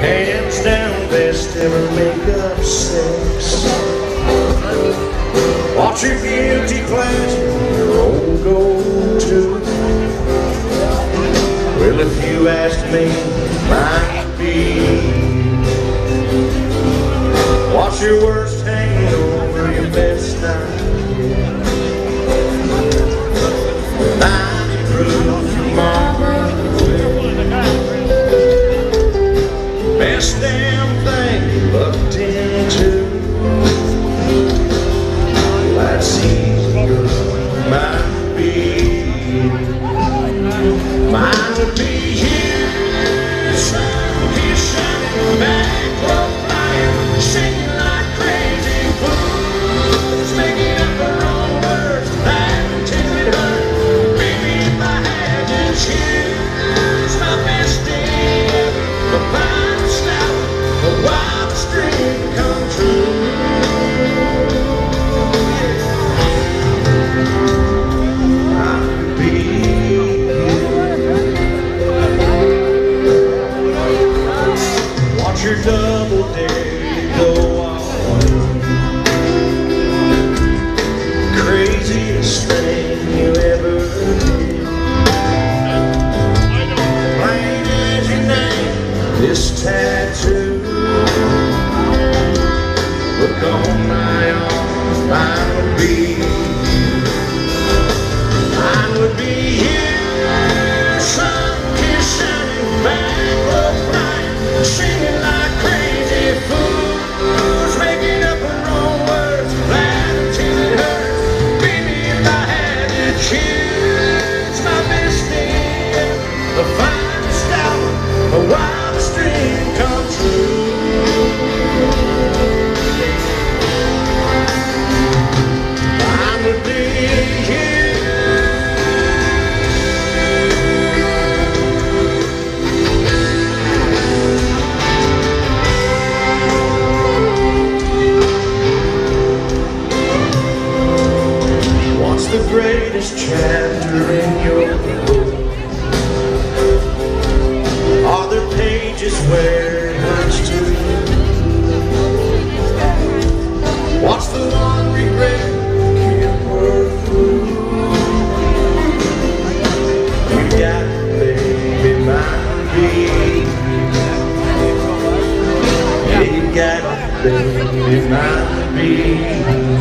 hands down best ever make up sex. Watch your guilty pleasure, your own go-to. Well, if you ask me, might be. Watch your worst this tattoo. Look on my arm, mine would be. Mine would be you, the greatest chapter in your book? Are there pages where hurts to? What's the one regret can't work through? You got baby, mine be. You got baby, mine be.